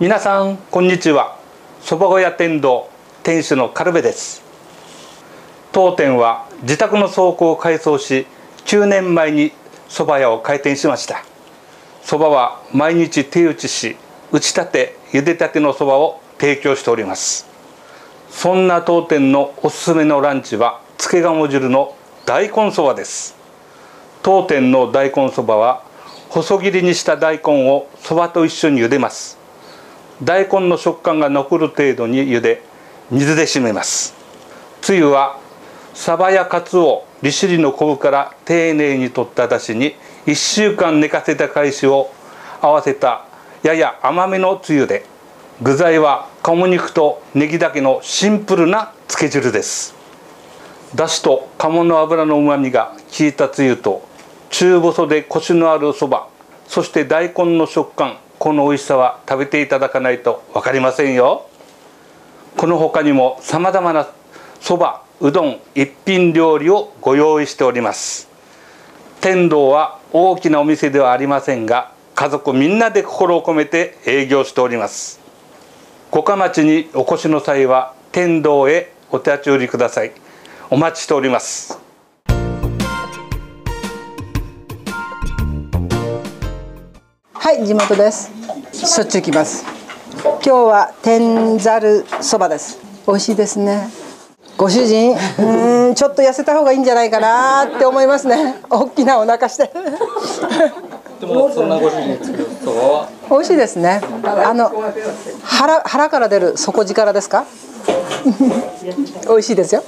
皆さんこんにちは。そば小屋天堂店主のカルベです。当店は自宅の倉庫を改装し9年前に蕎麦屋を開店しました。蕎麦は毎日手打ちし打ちたて茹でたての蕎麦を提供しております。そんな当店のおすすめのランチはつけがも汁の大根蕎麦です。当店の大根蕎麦は細切りにした大根を蕎麦と一緒に茹でます。大根の食感が残る程度に茹で水で締めます。つゆはサバやカツオ利尻の昆布から丁寧に取っただしに1週間寝かせた海藻を合わせたやや甘めのつゆで具材は鴨肉とネギだけのシンプルなつけ汁です。だしと鴨の油のうまみが効いたつゆと中細でコシのあるそばそして大根の食感この美味しさは食べていただかないと分かりませんよ。この他にもさまざまなそばうどん一品料理をご用意しております。天童は大きなお店ではありませんが家族みんなで心を込めて営業しております。五日町にお越しの際は天童へお立ち寄りください。お待ちしております。はい地元です。しょっちゅう来ます。今日は天ざるそばです。美味しいですね。ご主人うんちょっと痩せた方がいいんじゃないかなって思いますね。大きなお腹して。でもそんなご主人作るそばは？美味しいですね。あの腹腹から出る底力ですか？美味しいですよ